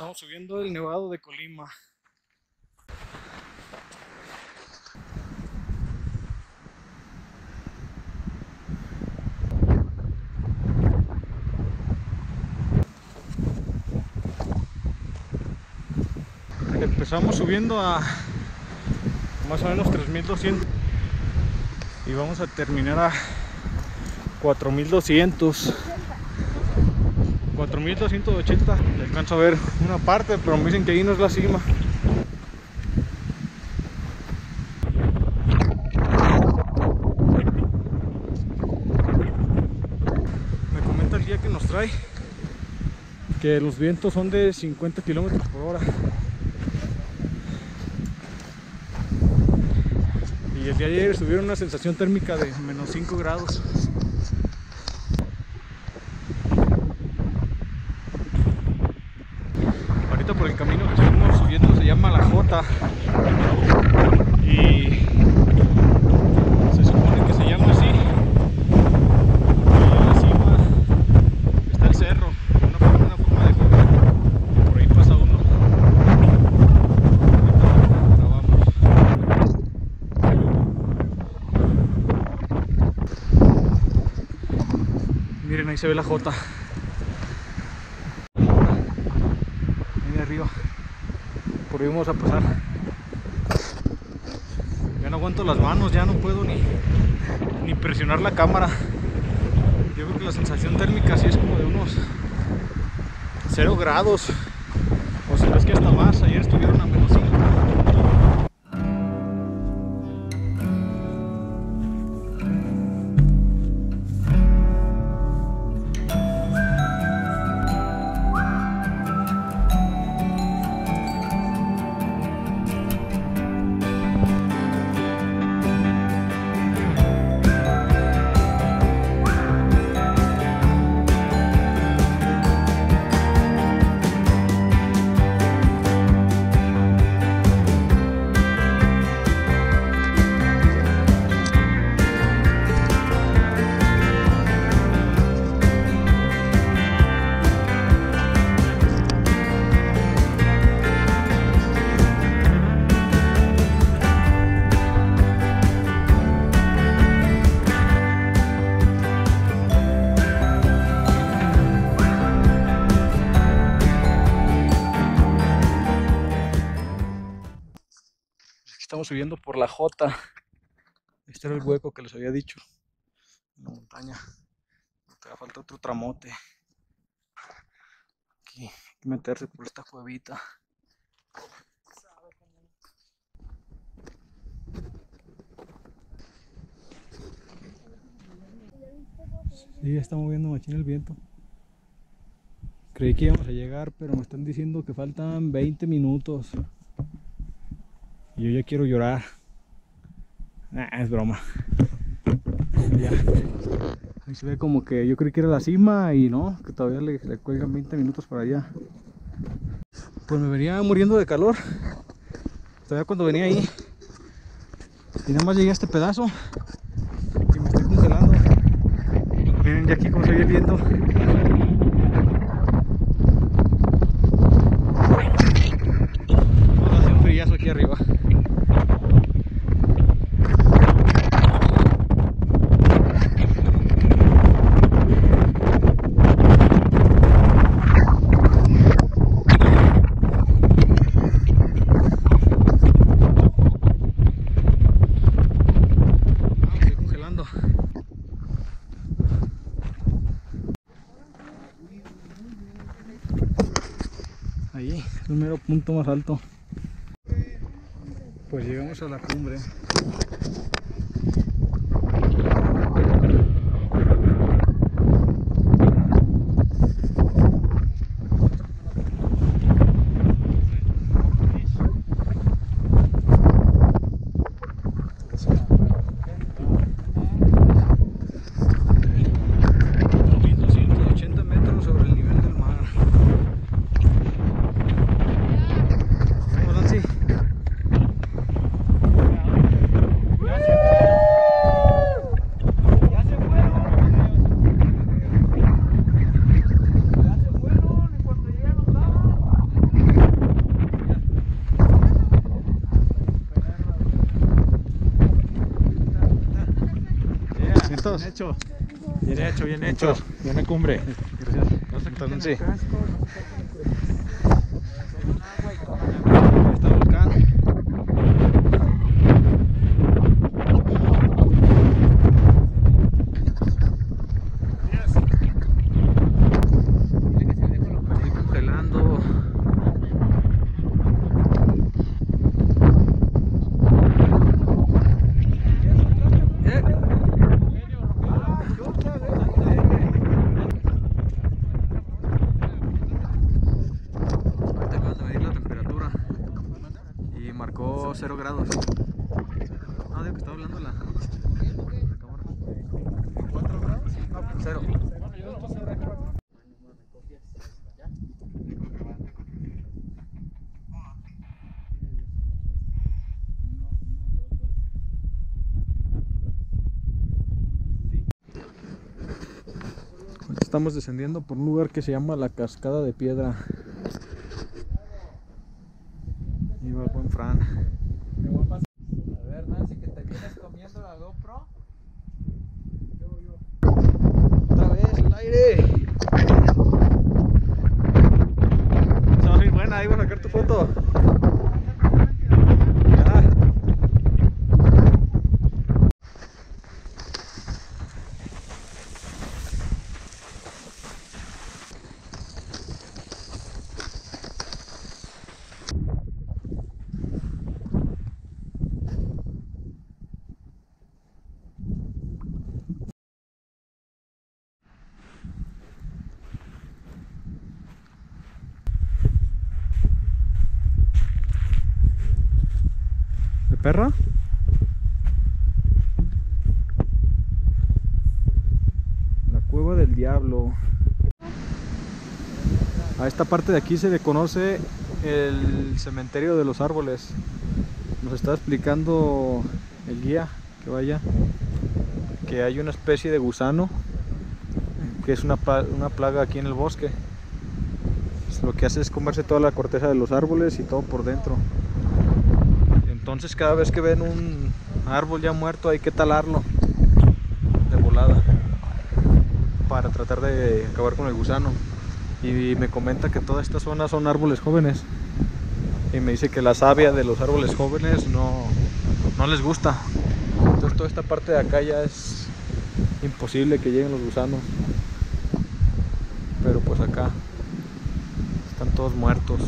Estamos subiendo el Nevado de Colima. Empezamos subiendo a más o menos 3200 y vamos a terminar a 4200 4280 le alcanzo a ver una parte pero me dicen que ahí no es la cima. Me comenta el guía que nos trae que los vientos son de 50 kilómetros por hora. Y el día de ayer tuvieron una sensación térmica de menos 5 grados por el camino que estamos subiendo se llama La Jota y se supone que se llama así y en está el cerro una forma, una forma de joder y por ahí pasa uno Ahorita. Miren, ahí se ve la Jota. Ahí arriba. Vamos a pasar. Ya no aguanto las manos, ya no puedo ni, ni presionar la cámara. Yo creo que la sensación térmica sí es como de unos 0 grados. O no es que hasta más. Ayer estuvieron a menos subiendo por la Jota. Este era el hueco que les había dicho. En la montaña. Todavía falta otro tramote. Aquí hay que meterse por esta cuevita. Sí, está moviendo machín el viento. Creí que íbamos a llegar, pero me están diciendo que faltan 20 minutos. Yo ya quiero llorar. Es broma. Ya. Ahí se ve como que yo creí que era la cima y no, que todavía le, cuelgan 20 minutos para allá. Pues me venía muriendo de calor. Todavía cuando venía ahí. Y nada más llegué a este pedazo. Y me estoy congelando. Miren ya aquí como se ve el viento. Vamos a hacer un frillazo aquí arriba. Ah, me estoy congelando. Ahí, es el mero punto más alto. Pues llegamos a la cumbre. metros sobre el nivel del mar. Vamos, Nancy. Ya se fueron. Ya se fueron y cuando llegan nos daban. ¿Listos? Bien hecho. Bien hecho, bien hecho. Buena cumbre. Gracias. Entonces, sí. Ahí está el volcán. Estoy congelando. ¿Eh? Ahorita acaban de medir la temperatura y marcó 0 grados. No, digo que estaba hablando la, la cámara. ¿4 grados? No, 0. Estamos descendiendo por un lugar que se llama la Cascada de Piedra. Y va el buen Fran. A ver, Nancy, que te vienes comiendo la GoPro. Otra vez el aire. Está muy buena, ahí voy a sacar tu foto. Ya. ¿De perra? La cueva del diablo. A esta parte de aquí se le conoce el cementerio de los árboles. Nos está explicando el guía que vaya que hay una especie de gusano que es una, una plaga aquí en el bosque. Lo que hace es comerse toda la corteza de los árboles y todo por dentro. Entonces cada vez que ven un árbol ya muerto hay que talarlo de volada para tratar de acabar con el gusano. Y me comenta que toda esta zona son árboles jóvenes. Y me dice que la savia de los árboles jóvenes no, no les gusta. Entonces toda esta parte de acá ya es imposible que lleguen los gusanos. Pero pues acá están todos muertos.